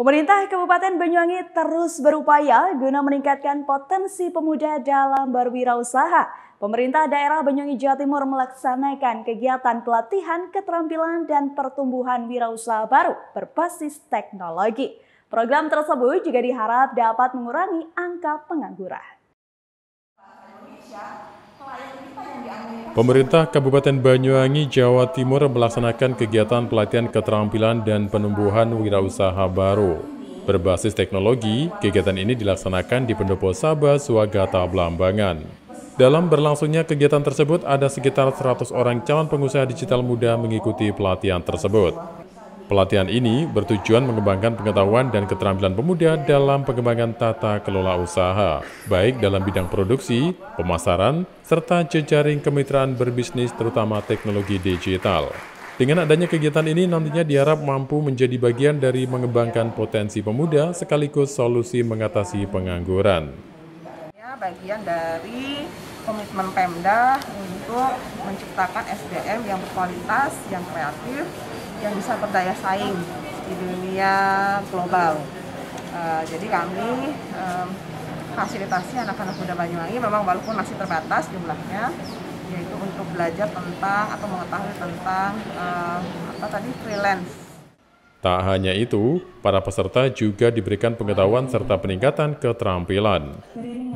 Pemerintah Kabupaten Banyuwangi terus berupaya guna meningkatkan potensi pemuda dalam berwirausaha. Pemerintah daerah Banyuwangi Jawa Timur melaksanakan kegiatan pelatihan keterampilan dan pertumbuhan wirausaha baru berbasis teknologi. Program tersebut juga diharap dapat mengurangi angka pengangguran. Pemerintah Kabupaten Banyuwangi, Jawa Timur melaksanakan kegiatan pelatihan keterampilan dan penumbuhan wirausaha baru. Berbasis teknologi, kegiatan ini dilaksanakan di Pendopo Sabah, Swagata, Blambangan. Dalam berlangsungnya kegiatan tersebut, ada sekitar 100 orang calon pengusaha digital muda mengikuti pelatihan tersebut. Pelatihan ini bertujuan mengembangkan pengetahuan dan keterampilan pemuda dalam pengembangan tata kelola usaha, baik dalam bidang produksi, pemasaran, serta jejaring kemitraan berbisnis terutama teknologi digital. Dengan adanya kegiatan ini nantinya diharap mampu menjadi bagian dari mengembangkan potensi pemuda sekaligus solusi mengatasi pengangguran. Ya, bagian dari komitmen Pemda untuk menciptakan SDM yang berkualitas, yang kreatif, yang bisa berdaya saing di dunia global. Uh, jadi kami um, fasilitasi anak-anak muda Banyuwangi memang walaupun masih terbatas jumlahnya, yaitu untuk belajar tentang atau mengetahui tentang uh, apa tadi freelance Tak hanya itu, para peserta juga diberikan pengetahuan serta peningkatan keterampilan.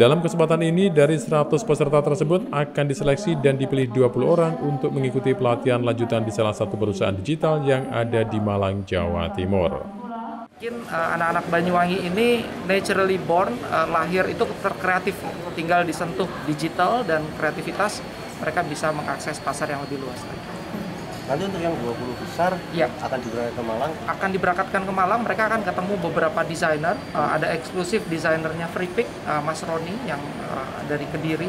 Dalam kesempatan ini, dari 100 peserta tersebut akan diseleksi dan dipilih 20 orang untuk mengikuti pelatihan lanjutan di salah satu perusahaan digital yang ada di Malang, Jawa Timur. Mungkin eh, anak-anak Banyuwangi ini naturally born, uh, lahir itu terkreatif, tinggal disentuh digital dan kreativitas, mereka bisa mengakses pasar yang lebih luas lagi. Nanti untuk yang 20 besar ya. akan diberangkatkan ke Malang? Akan diberangkatkan ke Malang, mereka akan ketemu beberapa desainer. Uh, ada eksklusif desainernya Free Pick, uh, Mas Roni yang uh, dari Kediri.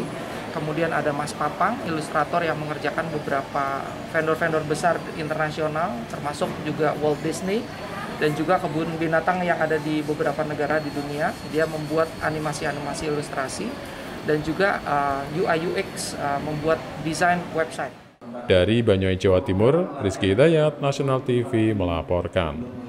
Kemudian ada Mas Papang, ilustrator yang mengerjakan beberapa vendor-vendor besar internasional, termasuk juga Walt Disney dan juga kebun binatang yang ada di beberapa negara di dunia. Dia membuat animasi-animasi ilustrasi dan juga uh, UI UX uh, membuat desain website. Dari Banyuwangi, Jawa Timur, Rizky Hidayat, Nasional TV melaporkan.